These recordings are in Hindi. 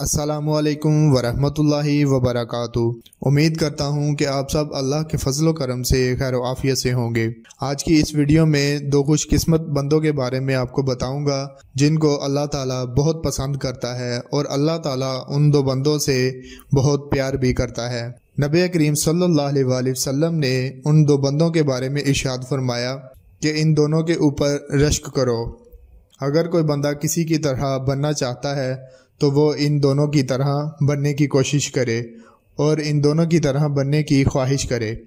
असलकम वरहमतुल्लाहि वबरकatuh उम्मीद करता हूँ कि आप सब अल्लाह के फजल करम से खैर आफियत से होंगे। आज की इस वीडियो में दो खुशकस्मत बंदों के बारे में आपको बताऊँगा, जिनको अल्लाह ताला बहुत पसंद करता है और अल्लाह ताला उन दो बंदों से बहुत प्यार भी करता है। नबी करीम वसल्लम ने उन दो बंदों के बारे में इशाद फरमाया कि इन दोनों के ऊपर रश्क करो। अगर कोई बंदा किसी की तरह बनना चाहता है तो वो इन दोनों की तरह बनने की कोशिश करे और इन दोनों की तरह बनने की ख्वाहिश करे।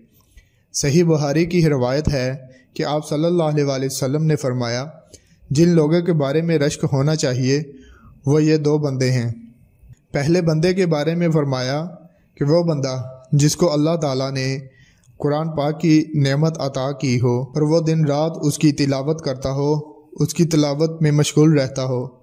सही बुहारी की रवायत है कि आप सल्लल्लाहु अलैहि वसल्लम ने फरमाया, जिन लोगों के बारे में रश्क होना चाहिए, वो ये दो बंदे हैं। पहले बंदे के बारे में फरमाया कि वो बंदा जिसको अल्लाह ताला ने कुरान पाक की नेमत अता की हो और वो दिन रात उसकी तिलावत करता हो, उसकी तिलावत में मशगूल रहता हो।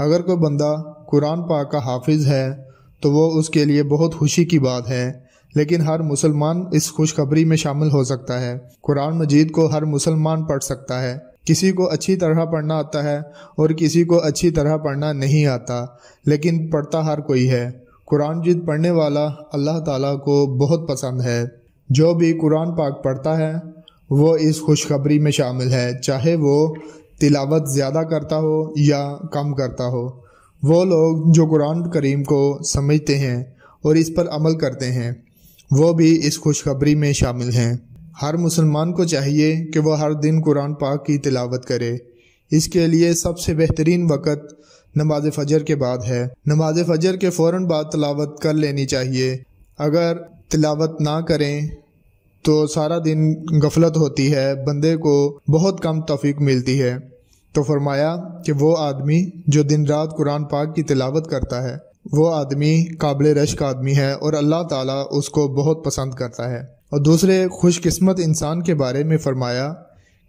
अगर कोई बंदा कुरान पाक का हाफिज़ है तो वो उसके लिए बहुत खुशी की बात है। लेकिन हर मुसलमान इस खुशखबरी में शामिल हो सकता है। कुरान मजीद को हर मुसलमान पढ़ सकता है। किसी को अच्छी तरह पढ़ना आता है और किसी को अच्छी तरह पढ़ना नहीं आता, लेकिन पढ़ता हर कोई है। कुरान मजीद पढ़ने वाला अल्लाह ताला को बहुत पसंद है। जो भी कुरान पाक पढ़ता है, वो इस खुशखबरी में शामिल है। चाहे वो तिलावत ज़्यादा करता हो या कम करता हो? वो लोग जो कुरान करीम को समझते हैं और इस पर अमल करते हैं, वो भी इस खुशखबरी में शामिल हैं। हर मुसलमान को चाहिए कि वह हर दिन कुरान पाक की तिलावत करे। इसके लिए सबसे बेहतरीन वक़्त नमाज़ फ़जर के बाद है। नमाज़ फ़जर के फ़ौर बाद तिलावत कर लेनी चाहिए। अगर तिलावत ना करें तो सारा दिन गफलत होती है, बंदे को बहुत कम तोफ़ीक मिलती है। तो फरमाया कि वो आदमी जो दिन रात कुरान पाक की तिलावत करता है, वो आदमी काबिल रश्क आदमी है और अल्लाह ताला उसको बहुत पसंद करता है। और दूसरे खुशकिस्मत इंसान के बारे में फरमाया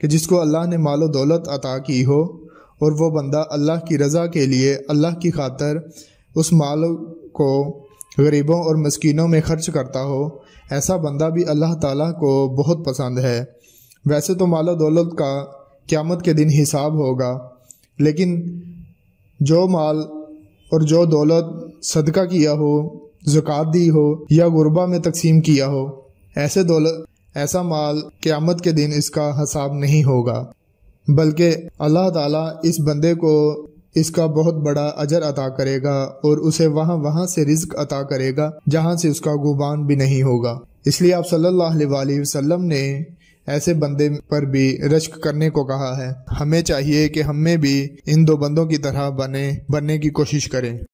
कि जिसको अल्लाह ने मालो दौलत अता की हो और वो बंदा अल्लाह की रज़ा के लिए, अल्लाह की खातर उस माल को गरीबों और मस्किनों में खर्च करता हो, ऐसा बंदा भी अल्लाह ताला को बहुत पसंद है। वैसे तो मालो दौलत का क़्यामत के दिन हिसाब होगा, लेकिन जो माल और जो दौलत सदका किया हो, ज़क़़त दी हो, या गुरबा में तकसीम किया हो, ऐसे दौलत, ऐसा माल क़्यामत के दिन इसका हिसाब नहीं होगा। बल्कि अल्लाह ताला इस बंदे को इसका बहुत बड़ा अजर अता करेगा और उसे वहाँ वहाँ से रिज्क अता करेगा, जहाँ से उसका गुबान भी नहीं होगा। इसलिए आप सल्लल्लाहु अलैहि वसल्लम ने ऐसे बंदे पर भी रश्क करने को कहा है। हमें चाहिए कि हमें भी इन दो बंदों की तरह बने, बनने की कोशिश करें।